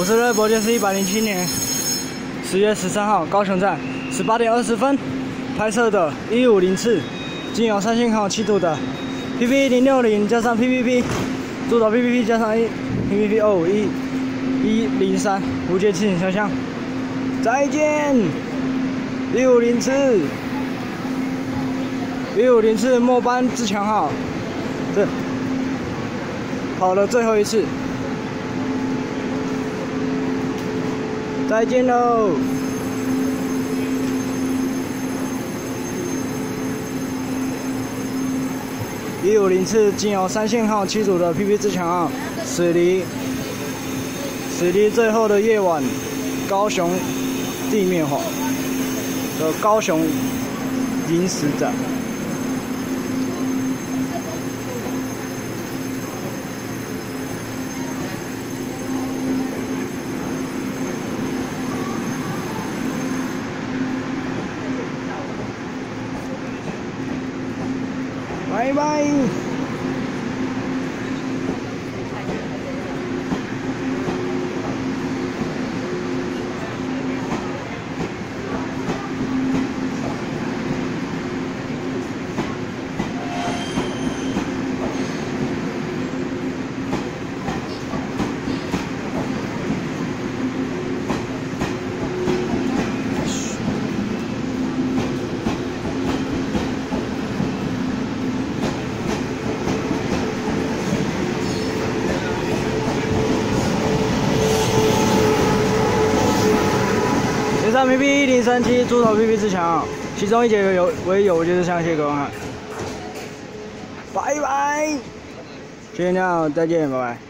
我是热播间是一百零七年十月十三号高雄站十八点二十分拍摄的一五零次，经由三星号七组的 PP 零六零加上 PPP，主导 PPP 加上一 PPP 二五一一零三无界轻型车厢，再见一五零次一五零次末班自强号，这跑了最后一次。再见喽！一五零次经由三线号七组的 PP 自强号，驶离驶离最后的夜晚，高雄地面化的高雄临时站。拜拜。上 PP 一零三七猪头 PP 自强，其中一节有为有就是向谢各位，拜拜，谢谢你好，再见，拜拜。